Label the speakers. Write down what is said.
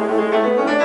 Speaker 1: Música